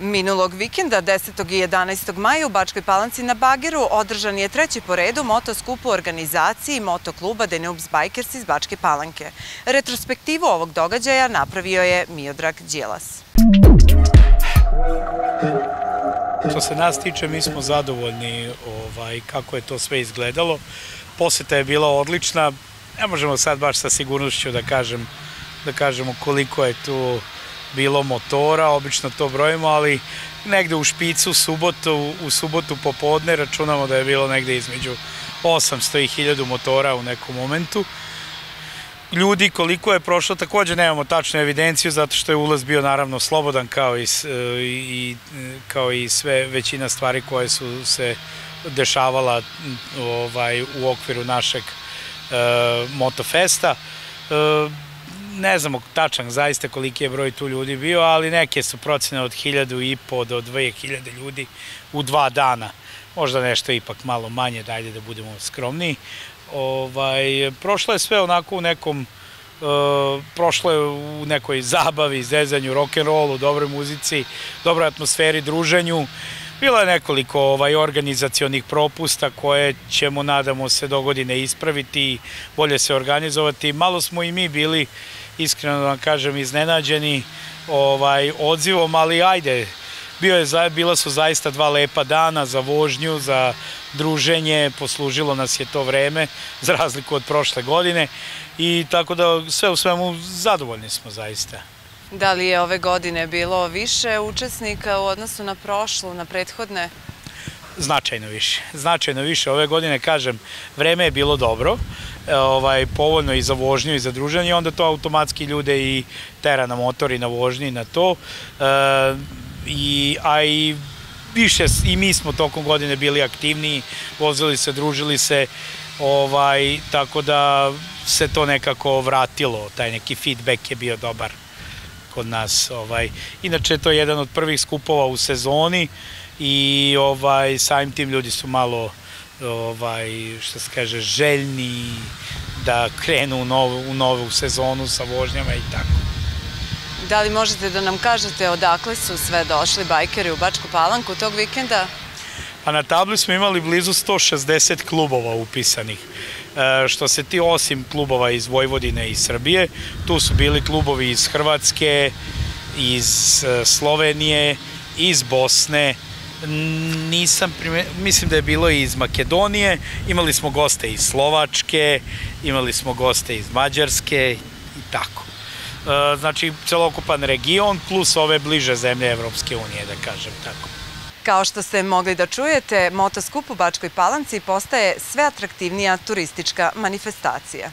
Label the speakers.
Speaker 1: Minulog vikenda, 10. i 11. maja u Bačkoj Palanci na Bageru održan je treći po redu motoskup u organizaciji motokluba Denubs Bikers iz Bačke Palanke. Retrospektivu ovog događaja napravio je Miodrag Đelas.
Speaker 2: Što se nas tiče, mi smo zadovoljni ovaj, kako je to sve izgledalo. Poseta je bila odlična. Ne možemo sad baš sa sigurnošću da kažem da kažemo koliko je tu bilo motora, obično to brojimo, ali negde u špicu subotu, u subotu popodne računamo da je bilo negde između 800 i 1000 motora u nekom momentu. Ljudi koliko je prošlo, takođe nemamo tačnu evidenciju zato što je ulaz bio naravno slobodan kao i, i, kao i sve većina stvari koje su se dešavala ovaj, u okviru našeg e, motofesta. E, ne znamo tačan zaista koliki je broj tu ljudi bio, ali neke su procene od hiljadu i po do dve hiljade ljudi u dva dana. Možda nešto ipak malo manje, dajde da budemo skromniji. Ovaj, prošlo je sve onako u nekom Uh, prošlo je u nekoj zabavi, zezanju, rock'n'rollu, dobroj muzici, dobroj atmosferi, druženju. Bilo je nekoliko ovaj, organizacionih propusta koje ćemo, nadamo se, do godine ispraviti i bolje se organizovati. Malo smo i mi bili, iskreno da vam kažem, iznenađeni ovaj, odzivom, ali ajde, bio je, bila su zaista dva lepa dana za vožnju, za druženje, poslužilo nas je to vreme, za razliku od prošle godine i tako da sve u svemu zadovoljni smo zaista.
Speaker 1: Da li je ove godine bilo više učesnika u odnosu na prošlu, na prethodne?
Speaker 2: Značajno više. Značajno više. Ove godine, kažem, vreme je bilo dobro, e, ovaj, povoljno i za vožnju i za druženje, onda to automatski ljude i tera na motor i na vožnji na to. E, i, a i više i mi smo tokom godine bili aktivniji, vozili se, družili se, ovaj, tako da se to nekako vratilo, taj neki feedback je bio dobar kod nas. Ovaj. Inače, to je jedan od prvih skupova u sezoni i ovaj, samim tim ljudi su malo ovaj, što se kaže, željni da krenu u novu, u novu sezonu sa vožnjama i tako.
Speaker 1: Da li možete da nam kažete odakle su sve došli bajkeri u Bačku Palanku tog vikenda?
Speaker 2: Pa na tabli smo imali blizu 160 klubova upisanih. E, što se ti osim klubova iz Vojvodine i Srbije, tu su bili klubovi iz Hrvatske, iz e, Slovenije, iz Bosne, nisam prime... mislim da je bilo iz Makedonije, imali smo goste iz Slovačke, imali smo goste iz Mađarske i tako. E, znači, celokupan region plus ove bliže zemlje Evropske unije, da kažem tako.
Speaker 1: Kao što ste mogli da čujete, motoskup u Bačkoj Palanci postaje sve atraktivnija turistička manifestacija.